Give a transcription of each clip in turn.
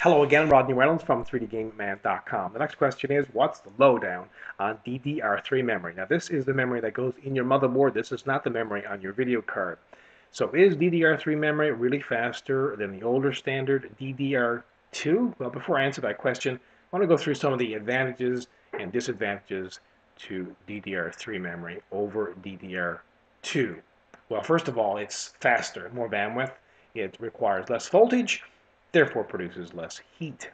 Hello again, Rodney Reynolds from 3dgameman.com. The next question is, what's the lowdown on DDR3 memory? Now, this is the memory that goes in your motherboard. This is not the memory on your video card. So is DDR3 memory really faster than the older standard DDR2? Well, before I answer that question, I want to go through some of the advantages and disadvantages to DDR3 memory over DDR2. Well, first of all, it's faster, more bandwidth. It requires less voltage therefore produces less heat.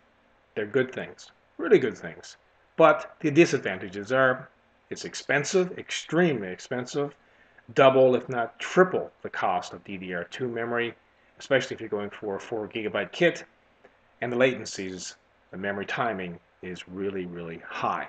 They're good things, really good things. But the disadvantages are it's expensive, extremely expensive, double if not triple the cost of DDR2 memory, especially if you're going for a 4 gigabyte kit, and the latencies, the memory timing is really, really high.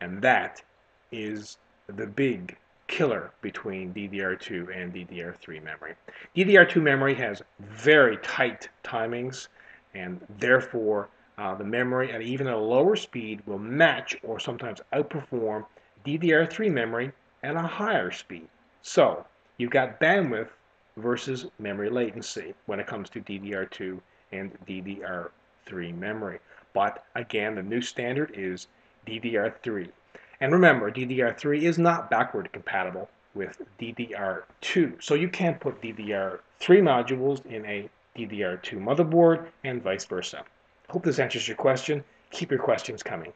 And that is the big killer between DDR2 and DDR3 memory. DDR2 memory has very tight timings and therefore uh, the memory at even a lower speed will match or sometimes outperform DDR3 memory at a higher speed. So you've got bandwidth versus memory latency when it comes to DDR2 and DDR3 memory. But again, the new standard is DDR3. And remember, DDR3 is not backward compatible with DDR2. So you can't put DDR3 modules in a DDR2 motherboard and vice versa. Hope this answers your question. Keep your questions coming.